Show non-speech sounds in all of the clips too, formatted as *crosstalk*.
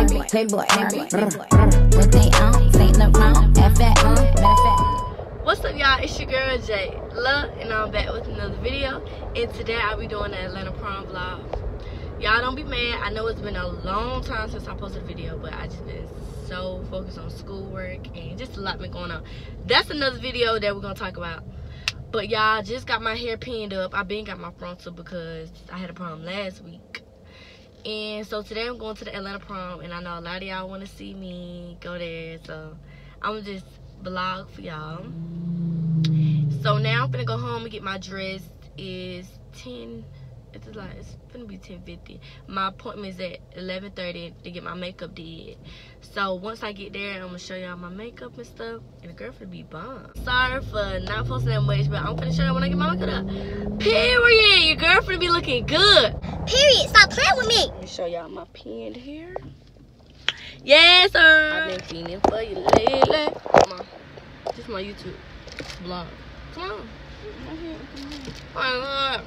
Playboy, Playboy, Playboy. What they on? Ain't no wrong. F that, uh, matter of fact. What's up, y'all? It's your girl Jay Love, and I'm back with another video. And today I'll be doing the Atlanta prom vlog. Y'all don't be mad. I know it's been a long time since I posted a video, but I just been so focused on schoolwork and just a lot been going on. That's another video that we're gonna talk about. But y'all just got my hair pinned up. I been got my frontal because I had a prom last week. And so today I'm going to the Atlanta prom, and I know a lot of y'all want to see me go there. So I'm just vlog for y'all. So now I'm gonna go home and get my dress. Is 10. It's like it's gonna be 10:50. My appointment is at 11:30 to get my makeup did. So once I get there, I'm gonna show y'all my makeup and stuff. And the girl be bomb. Sorry for not posting that much, but I'm gonna show y'all when I get my makeup up. Period. Your girl be looking good. Period. Stop playing with me. Let me show y'all my pinned here. Yes, sir. I've been feeling for you lately. Come on. This is my YouTube vlog. Come on. Come on. Come on.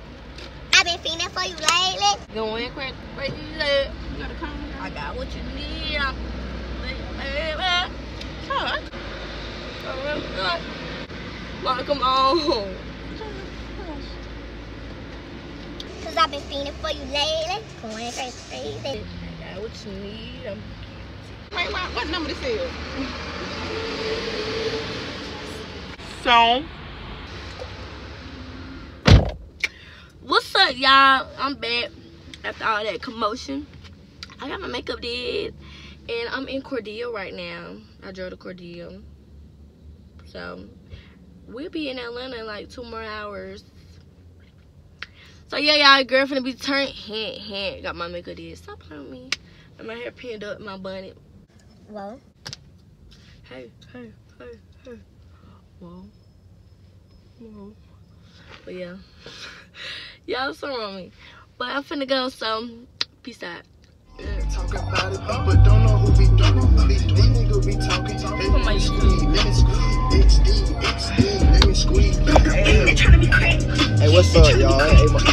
I've been feeling for you lately. Going crazy, crazy. You gotta come. I got what you need. I'm baby. Huh? Mom, come on. Cause I've been feeling for you lately. Going crazy, crazy. I got what you need. I'm Wait, what, what number this is? So, What's up, y'all? I'm back after all that commotion. I got my makeup did, and I'm in Cordele right now. I drove to Cordele. So, we'll be in Atlanta in like two more hours. So, yeah, y'all, girl finna be turned. Hint, hint. Got my makeup did. Stop playing with me. And my hair pinned up, my bonnet. Well, Hey, hey, hey, hey. Whoa. Whoa. But yeah. *laughs* Y'all so wrong me. But I'm finna go, so peace out. Talk about it, but don't know who be doing who be doing. Be talking. Put my YouTube. Let me squeeze. XD, XD, let me squeeze. Hey, Hey, what's up, y'all?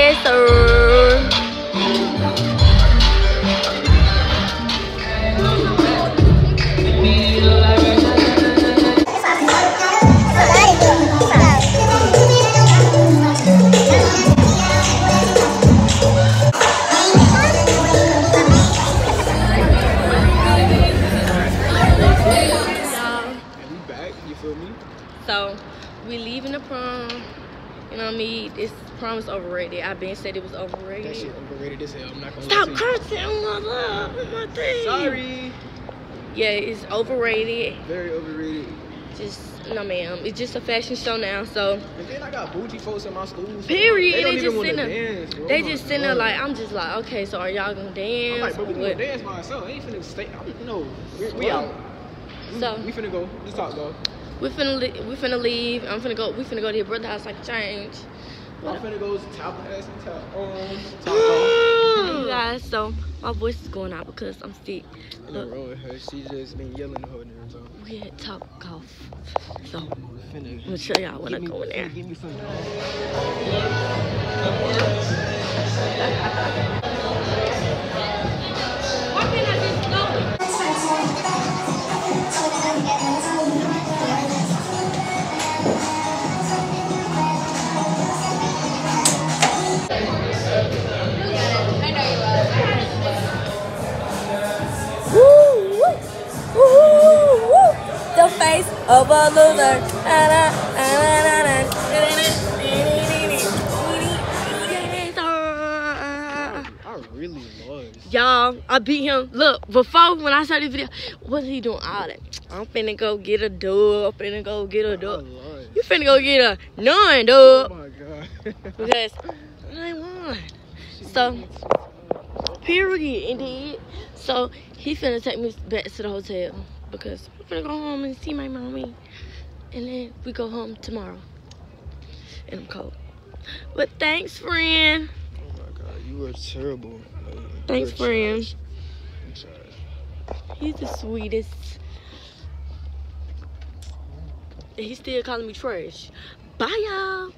back, you feel me? So we leaving the prom. You know what I mean? This prom is overrated. I been said it was overrated. That shit overrated. as hell. I'm not gonna Stop cursing on my, on my thing. Sorry. Yeah, it's overrated. Very overrated. Just no ma'am. It's just a fashion show now, so And then I got bougie folks in my school. so Period. They, They just sitting there- dance, bro. they just sitting there like I'm just like, okay, so are y'all gonna dance? I'm like, bro, we gonna dance by ourselves. I ain't finna stay. I'm, no, we, we out. So- we finna go. Just talk, though. We finna li- we finna leave. I'm finna go. We finna go to your brother's house like change. I'm finna go to top ass and top um, *sighs* you guys, so my voice is going out because I'm sick. I know wrong with her. She just been yelling the whole damn time. We had top cough. So I'm Finna. gonna show y'all when I Give me, go in there. Give me some. Of a loser. I really was. Y'all, I beat him. Look, before when I started the video, what is he doing all that? I'm finna go get a dub. I'm finna go get a dub. You finna go get a nine dub Oh my god. because I won. So, period, indeed. So he finna take me back to the hotel because I'm gonna go home and see my mommy, and then we go home tomorrow. And I'm cold. But thanks, friend. Oh my god, you are terrible. Like, Thanks, friend. trash. You trash. He's the sweetest. he's still calling me trash. Bye, y'all.